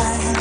sky.